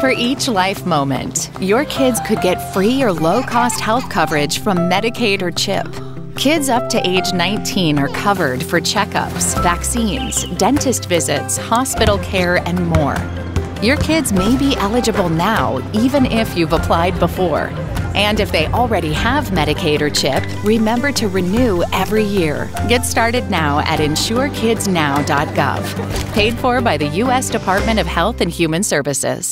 For each life moment, your kids could get free or low cost health coverage from Medicaid or CHIP. Kids up to age 19 are covered for checkups, vaccines, dentist visits, hospital care, and more. Your kids may be eligible now, even if you've applied before. And if they already have Medicaid or CHIP, remember to renew every year. Get started now at insurekidsnow.gov. Paid for by the U.S. Department of Health and Human Services.